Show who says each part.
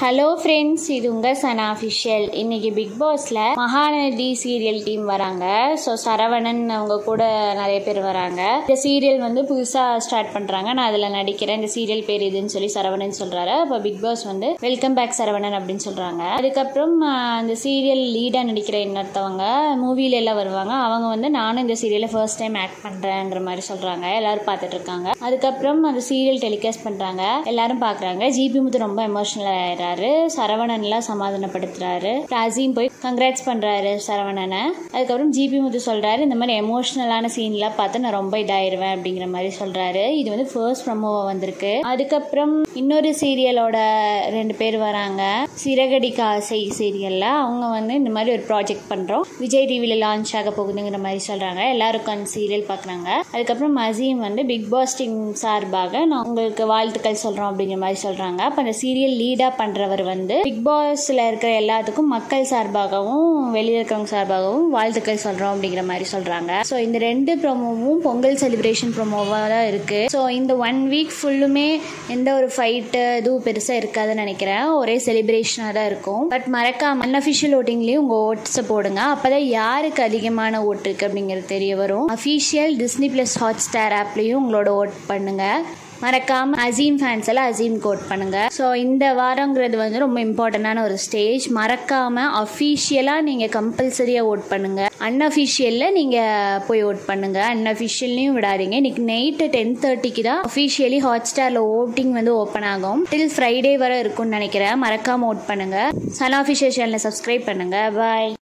Speaker 1: Hello friends இது உங்கள் சனா official இன்னைக்கு பிக் பாஸில் மகாநதி சீரியல் டீம் வராங்க. ஸோ சரவணன் அவங்க கூட நிறைய பேர் வராங்க. இந்த சீரியல் வந்து புதுசாக ஸ்டார்ட் பண்ணுறாங்க நான் அதில் நடிக்கிறேன். இந்த சீரியல் பேர் இதுன்னு சொல்லி சரவணன் சொல்கிறாரு அப்போ பிக் பாஸ் வந்து வெல்கம் பேக் சரவணன் அப்படின்னு சொல்கிறாங்க அதுக்கப்புறம் அந்த சீரியல் லீடாக நடிக்கிற இன்னொருத்தவங்க மூவியில எல்லாம் வருவாங்க. அவங்க வந்து நானும் இந்த சீரியலை ஃபர்ஸ்ட் டைம் ஆக்ட் பண்ணுறேங்கிற மாதிரி சொல்கிறாங்க எல்லாரும் பார்த்துட்டு இருக்காங்க. அதுக்கப்புறம் அந்த சீரியல் டெலிகாஸ்ட் பண்ணுறாங்க எல்லாரும் பார்க்குறாங்க. ஜிபி முத்து ரொம்ப எமோஷனல் பண்ணுறாரு சரவணன்லாம் சமாதானப்படுத்துறாரு. ராஜியும் போய் கங்க்ராட்ஸ் பண்ணுறாரு சரவணனை. அதுக்கப்புறம் ஜிபி முத்து சொல்கிறாரு இந்த மாதிரி எமோஷ்னலான சீன்லாம் பார்த்து நான் ரொம்ப இதாயிருவேன் அப்படிங்கிற மாதிரி சொல்கிறாரு இது வந்து ஃபர்ஸ்ட் ப்ரமோவாக வந்திருக்கு. அதுக்கப்புறம் இன்னொரு சீரியலோட ரெண்டு பேர் வராங்க. சிறகடிக்க ஆசை சீரியலில் அவங்க வந்து இந்த மாதிரி ஒரு ப்ராஜெக்ட் பண்ணுறோம் விஜய் டிவியில் லான்ச் ஆக போகுதுங்கிற மாதிரி சொல்கிறாங்க எல்லாருக்கும் அந்த சீரியல் பார்க்குறாங்க அதுக்கப்புறம் மசியும் வந்து பிக் பாஸ் டீம் சார்பாக நான் உங்களுக்கு வாழ்த்துக்கள் சொல்கிறோம் அப்படிங்கிற மாதிரி சொல்கிறாங்க அப்போ அந்த சீரியல் லீடாக பண்ணுறவர் வந்து பிக் பாஸில் இருக்கிற எல்லாத்துக்கும் மக்கள் சார்பாகவும் வெளியில் இருக்கிறவங்க சார்பாகவும் வாழ்த்துக்கள் சொல்கிறோம் அப்படிங்கிற மாதிரி சொல்கிறாங்க ஸோ இந்த ரெண்டு ப்ரோமோவும் பொங்கல் செலிப்ரேஷன் ப்ரோமோவாக தான் இருக்குது ஸோ இந்த ஒன் வீக் ஃபுல்லுமே எந்த ஒரு ஃபைட்டு எதுவும் பெருசாக இருக்காதுன்னு நினைக்கிறேன். ஒரே செலிப்ரேஷனாக தான் இருக்கும். பட் மறக்காம அன்அஃபிஷியல் ஓட்டிங்லேயும் உங்கள் ஓட்ஸை போடுங்க. அப்போ தான் யாருக்கு அதிகமான ஓட்டு இருக்குது அப்படிங்கிறது தெரிய வரும். Official Disney plus Hotstar ஆப்லேயும் உங்களோட ஓட் பண்ணுங்கள் மறக்காம அசீம் ஃபேன்ஸ் எல்லாம் அசீம் கோட் பண்ணுங்க. ஸோ இந்த வாரங்கிறது வந்து ரொம்ப இம்பார்ட்டண்டான ஒரு ஸ்டேஜ் மறக்காம அஃபீஷியலாக நீங்கள் கம்பல்சரியாக ஓட் பண்ணுங்க. அன்அஃபிஷியலில் நீங்கள் போய் ஓட் பண்ணுங்க. அன்அஃபிஷியல்லையும் விடாதீங்க. இன்னைக்கு நைட்டு டென் தேர்ட்டிக்கு தான் அஃபிஷியலி ஹாட் ஸ்டாரில் ஓட்டிங் வந்து ஓப்பன் ஆகும். டில் ஃப்ரைடே வரை இருக்கும்னு நினைக்கிறேன். மறக்காம ஓட் பண்ணுங்க. சன் ஆஃபிஷியல் சேனலை சப்ஸ்கிரைப் பண்ணுங்க. பாய்